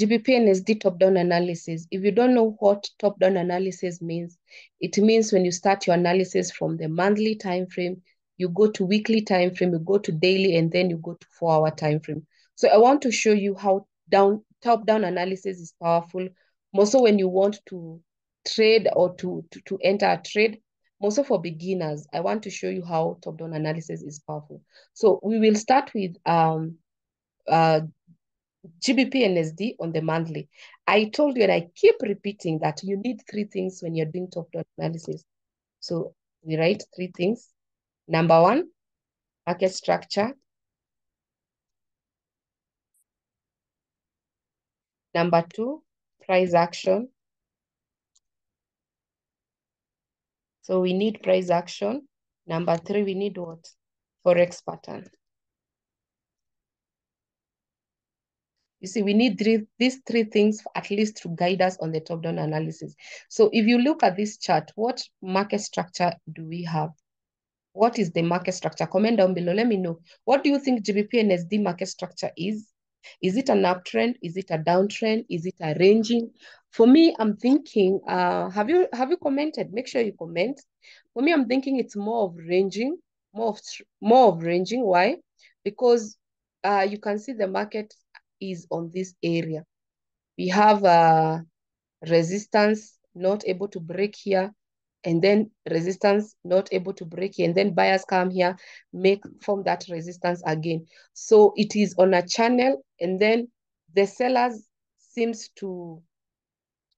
GBP USD top-down analysis. If you don't know what top-down analysis means, it means when you start your analysis from the monthly time frame, you go to weekly time frame, you go to daily, and then you go to four-hour time frame. So I want to show you how down top-down analysis is powerful. Also, when you want to trade or to, to, to enter a trade, also for beginners, I want to show you how top-down analysis is powerful. So we will start with um, uh, GBP USD on the monthly. I told you and I keep repeating that you need three things when you're doing top-down analysis. So we write three things. Number one, market structure. Number two, price action. So we need price action. Number three, we need what? Forex pattern. You see, we need three, these three things at least to guide us on the top-down analysis. So if you look at this chart, what market structure do we have? What is the market structure? Comment down below. Let me know. What do you think GBP USD market structure is? Is it an uptrend? Is it a downtrend? Is it a ranging? For me, I'm thinking, uh, have you have you commented? Make sure you comment. For me, I'm thinking it's more of ranging, more of more of ranging. Why? Because uh, you can see the market is on this area. We have uh, resistance not able to break here, and then resistance not able to break here, and then buyers come here, make form that resistance again. So it is on a channel, and then the sellers seems to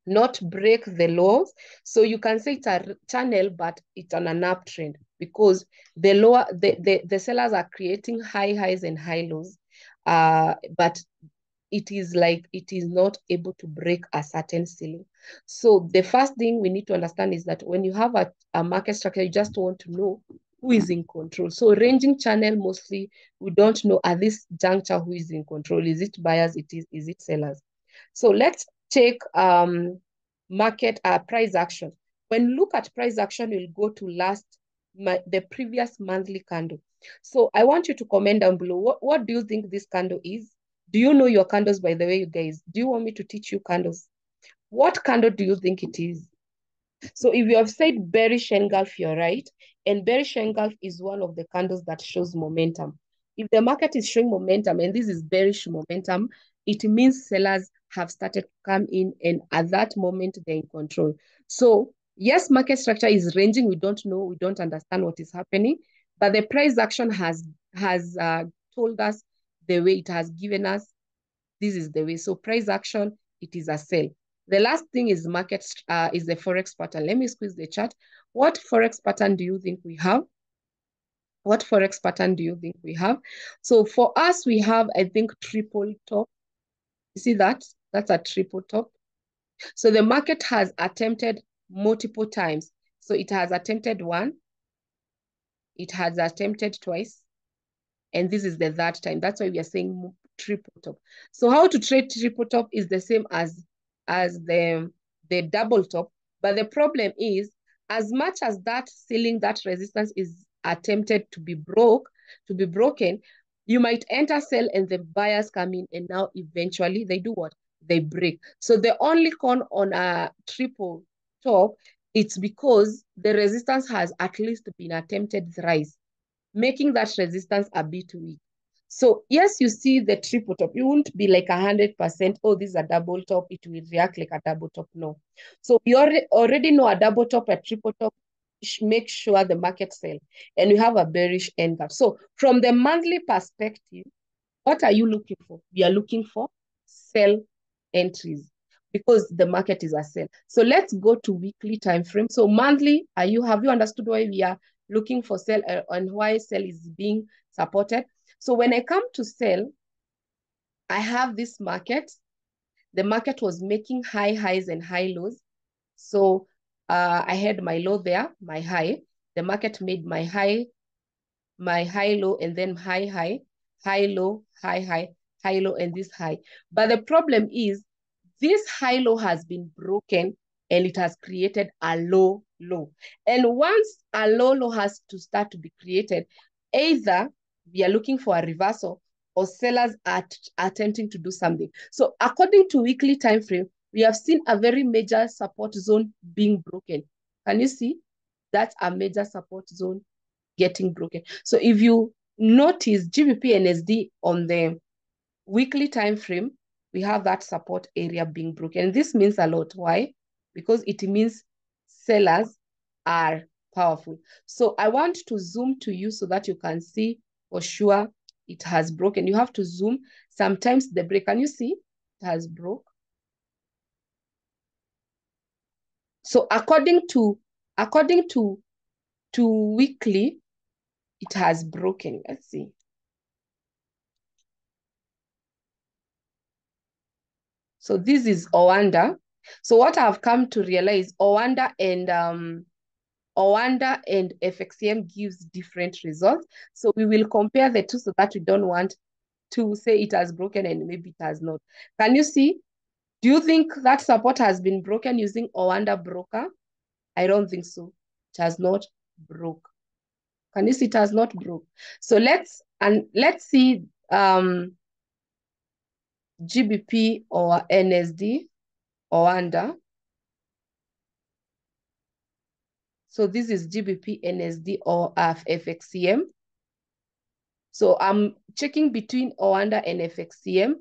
not break the lows. So you can say it's a channel, but it's on an uptrend because the lower the, the, the sellers are creating high highs and high lows. Uh, but it is like it is not able to break a certain ceiling. So the first thing we need to understand is that when you have a, a market structure, you just want to know who is in control. So ranging channel, mostly we don't know at this juncture who is in control. Is it buyers? It is, is it sellers? So let's take um, market uh, price action. When look at price action, you'll go to last my, the previous monthly candle. So I want you to comment down below. What, what do you think this candle is? Do you know your candles, by the way, you guys? Do you want me to teach you candles? What candle do you think it is? So if you have said bearish engulf, you're right. And bearish engulf is one of the candles that shows momentum. If the market is showing momentum, and this is bearish momentum, it means sellers have started to come in and at that moment they're in control. So yes, market structure is ranging. We don't know, we don't understand what is happening, but the price action has has uh, told us the way it has given us, this is the way. So price action, it is a sell. The last thing is market, uh, is the Forex pattern. Let me squeeze the chart. What Forex pattern do you think we have? What Forex pattern do you think we have? So for us, we have, I think, triple top. You see that? That's a triple top. So the market has attempted multiple times. So it has attempted one. It has attempted twice. And this is the third time. That's why we are saying triple top. So how to trade triple top is the same as, as the, the double top. But the problem is, as much as that ceiling, that resistance is attempted to be broke, to be broken, you might enter sell and the buyers come in and now eventually they do what? They break. So the only con on a triple top, it's because the resistance has at least been attempted thrice making that resistance a bit weak. So yes, you see the triple top. It won't be like a 100%, oh, this is a double top. It will react like a double top. No. So you already know a double top, a triple top. Make sure the market sell. And you have a bearish engulf. So from the monthly perspective, what are you looking for? We are looking for sell entries because the market is a sell. So let's go to weekly time frame. So monthly, are you have you understood why we are looking for sell uh, and why sell is being supported. So when I come to sell, I have this market. The market was making high highs and high lows. So uh, I had my low there, my high. The market made my high, my high low, and then high high, high low, high high, high low, and this high. But the problem is this high low has been broken and it has created a low low. And once a low low has to start to be created, either we are looking for a reversal or sellers are attempting to do something. So according to weekly time frame, we have seen a very major support zone being broken. Can you see? That's a major support zone getting broken. So if you notice GBP USD on the weekly time frame, we have that support area being broken. This means a lot. Why? Because it means sellers are powerful. So I want to zoom to you so that you can see for sure it has broken. You have to zoom. Sometimes the break, can you see? It has broke. So according to according to to weekly, it has broken. Let's see. So this is Oanda. So what I've come to realize, Oanda and um, Oanda and FXCM gives different results. So we will compare the two so that we don't want to say it has broken and maybe it has not. Can you see? Do you think that support has been broken using Oanda broker? I don't think so. It has not broke. Can you see it has not broke? So let's and let's see um GBP or USD Oanda. So this is GBP USD or FXCM. So I'm checking between Oanda and FXCM,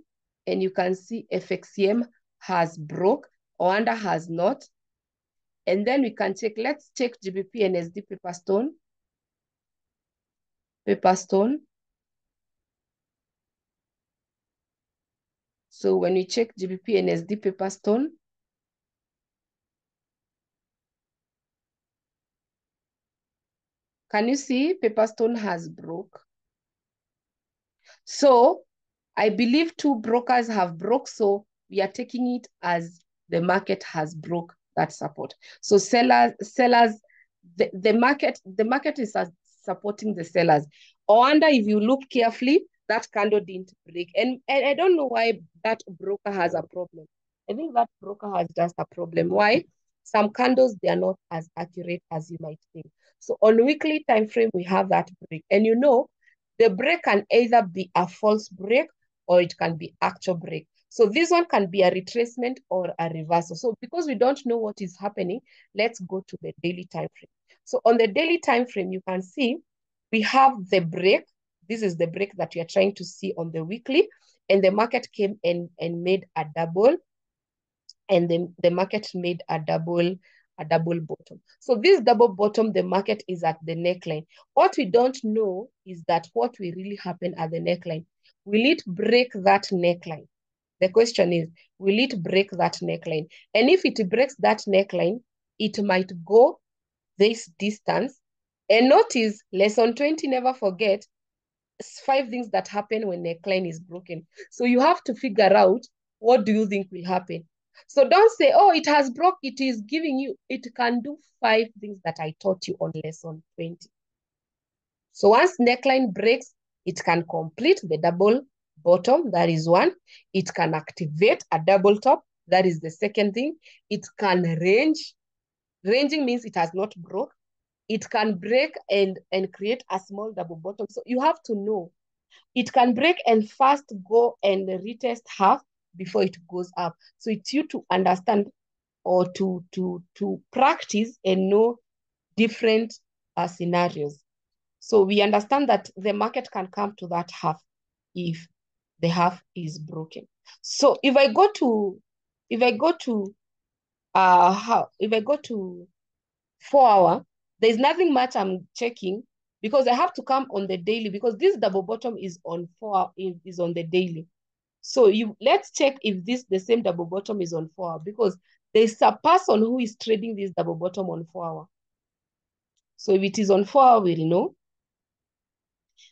and you can see FXCM has broke, Oanda has not. And then we can check, let's check GBP USD Pepperstone. Pepperstone. So when we check GBP USD Pepperstone, can you see Pepperstone has broke? So I believe two brokers have broke, so we are taking it as the market has broke that support. So sellers, sellers, the, the market, the market is supporting the sellers. Oanda if you look carefully, that candle didn't break. And, and I don't know why that broker has a problem. I think that broker has just a problem. Why? Some candles, they are not as accurate as you might think. So on weekly time frame, we have that break. And you know, the break can either be a false break or it can be actual break. So this one can be a retracement or a reversal. So because we don't know what is happening, let's go to the daily time frame. So on the daily time frame, you can see we have the break. This is the break that we are trying to see on the weekly. And the market came and, and made a double. And then the market made a double a double bottom. So this double bottom, the market is at the neckline. What we don't know is that what will really happen at the neckline. Will it break that neckline? The question is, will it break that neckline? And if it breaks that neckline, it might go this distance. And notice, lesson 20, never forget, five things that happen when neckline is broken. So you have to figure out, what do you think will happen? So don't say, oh, it has broke. It is giving you, it can do five things that I taught you on lesson 20. So once neckline breaks, it can complete the double bottom, that is one. It can activate a double top, that is the second thing. It can range. Ranging means it has not broke. It can break and, and create a small double bottom. So you have to know. It can break and fast go and retest half before it goes up. So it's you to understand or to to to practice and know different uh, scenarios. So we understand that the market can come to that half if the half is broken. So if I go to if I go to uh how if I go to four hour, there's nothing much I'm checking because I have to come on the daily because this double bottom is on four is on the daily. So you let's check if this the same double bottom is on four hour because there's a person who is trading this double bottom on four hour. So if it is on four hour, we'll know.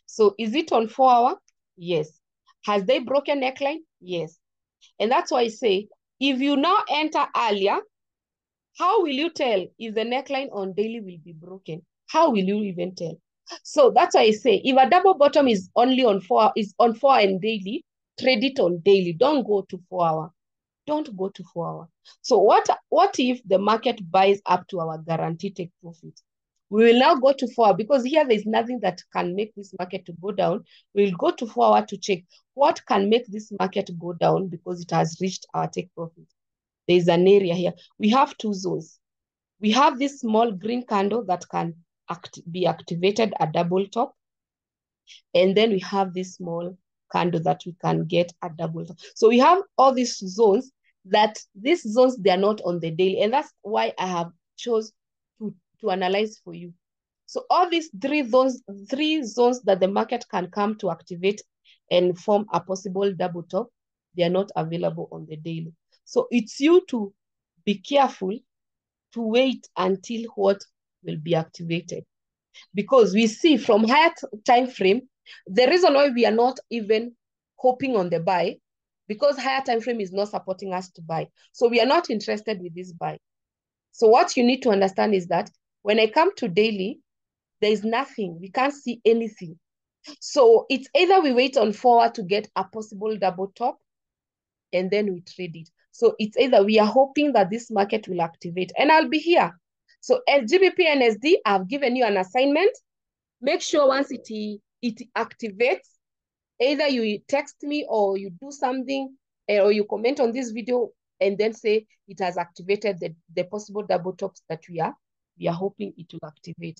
So is it on four hour? Yes. Has they broken neckline? Yes. And that's why I say, if you now enter earlier, how will you tell if the neckline on daily will be broken? How will you even tell? So that's why I say, if a double bottom is only on four, is on four and daily, trade it on daily. Don't go to four hour. Don't go to four hour. So what, what if the market buys up to our guaranteed take profit? We will now go to four because here there is nothing that can make this market to go down. We'll go to four hour to check what can make this market go down because it has reached our take profit. There is an area here. We have two zones. We have this small green candle that can act be activated a double top. And then we have this small candle that we can get a double top. So we have all these zones that these zones, they are not on the daily. And that's why I have chose to, to analyze for you. So all these three zones, three zones that the market can come to activate and form a possible double top, they are not available on the daily. So it's you to be careful to wait until what will be activated. Because we see from higher time frame, the reason why we are not even hoping on the buy, because higher time frame is not supporting us to buy. So we are not interested with this buy. So what you need to understand is that when I come to daily, there is nothing. We can't see anything. So it's either we wait on forward to get a possible double top and then we trade it. So it's either we are hoping that this market will activate and I'll be here. So GBP and SD, I've given you an assignment. Make sure once it, it activates, either you text me or you do something eh, or you comment on this video and then say it has activated the, the possible double tops that we are, we are hoping it will activate.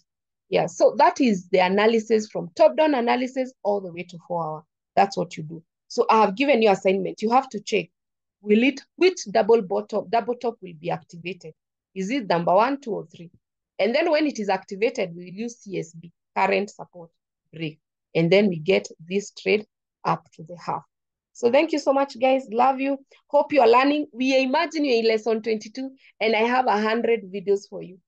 Yeah, so that is the analysis from top-down analysis all the way to four hour. That's what you do. So I have given you assignment. You have to check will it which double bottom double top will be activated? Is it number one, two, or three? And then when it is activated, we will use CSB, current support break. And then we get this trade up to the half. So thank you so much, guys. Love you. Hope you are learning. We imagine you're in lesson 22, and I have a 100 videos for you.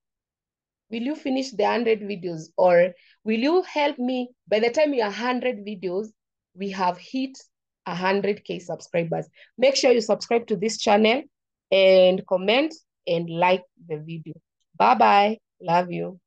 Will you finish the 100 videos? Or will you help me? By the time you are 100 videos, we have hit 100k subscribers. Make sure you subscribe to this channel and comment and like the video. Bye-bye. Love you.